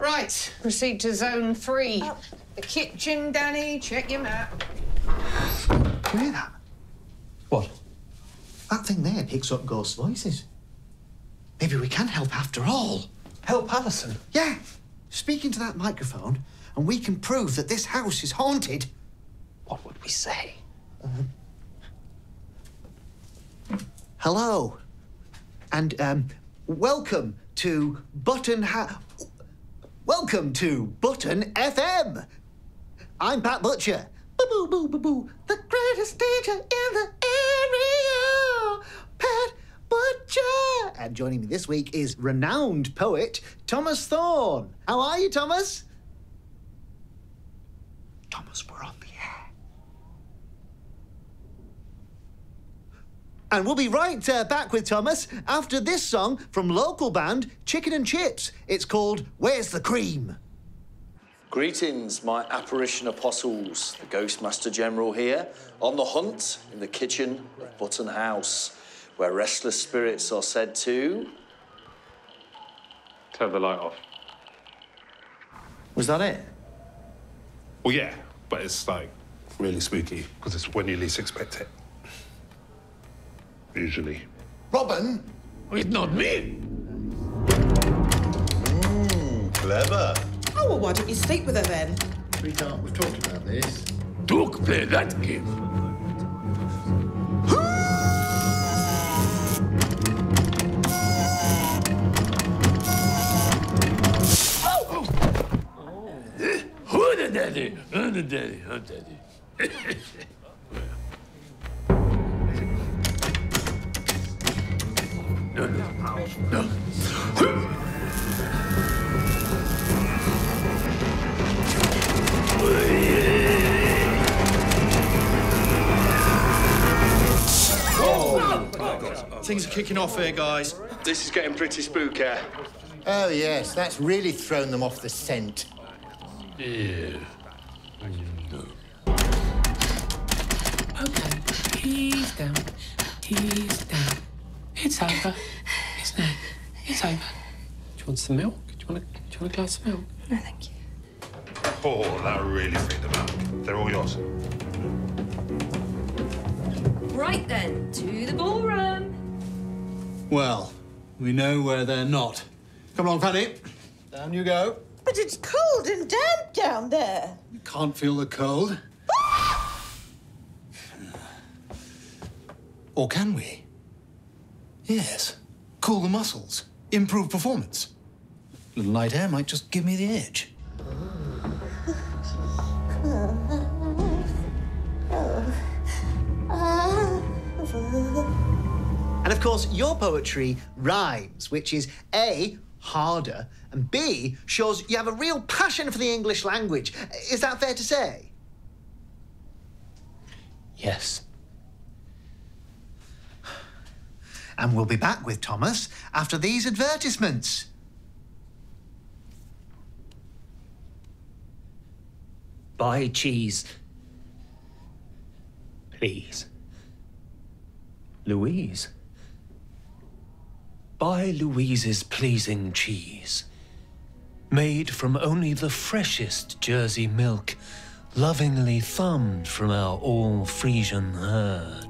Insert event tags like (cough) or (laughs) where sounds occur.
Right, proceed to zone three. The kitchen, Danny. Check your map. You hear that? What? That thing there picks up ghost voices. Maybe we can help after all. Help Alison? Yeah. Speak into that microphone, and we can prove that this house is haunted. What would we say? Hello. And um, welcome to Button Ha. Welcome to Button FM. I'm Pat Butcher. Boo boo boo boo boo. The greatest teacher in the area. Pat Butcher. And joining me this week is renowned poet Thomas Thorne. How are you, Thomas? Thomas, we're on the air. And we'll be right uh, back with Thomas after this song from local band Chicken and Chips. It's called Where's the Cream? Greetings, my apparition apostles. The Ghostmaster General here, on the hunt in the kitchen of Button House, where restless spirits are said to. Turn the light off. Was that it? Well, yeah, but it's like really spooky because it's when you least expect it. Usually. Robin? Oh, it's not me. Hmm, clever. Oh, well, why don't you sleep with her then? Sweetheart, we've talked about this. Don't play that game. Oh. Who the daddy? Who the daddy? Who daddy? (laughs) Things are kicking off here, guys. This is getting pretty spooky. Oh, yes, that's really thrown them off the scent. Yeah. Okay, he's down. He's down. It's over. Isn't it? It's over. Do you want some milk? Do you want a, do you want a glass of milk? No, thank you. Oh, that really freaked them out. They're all yours. Right then, to the ballroom. Well, we know where they're not. Come along, Fanny. Down you go. But it's cold and damp down there. You can't feel the cold. Ah! or can we? Yes. Cool the muscles. Improve performance. A little light air might just give me the edge. And of course, your poetry rhymes, which is A, harder, and B, shows you have a real passion for the English language. Is that fair to say? Yes. And we'll be back with Thomas after these advertisements. Buy cheese. Please. Louise. Buy Louise's pleasing cheese. Made from only the freshest Jersey milk, lovingly thumbed from our all Frisian herd.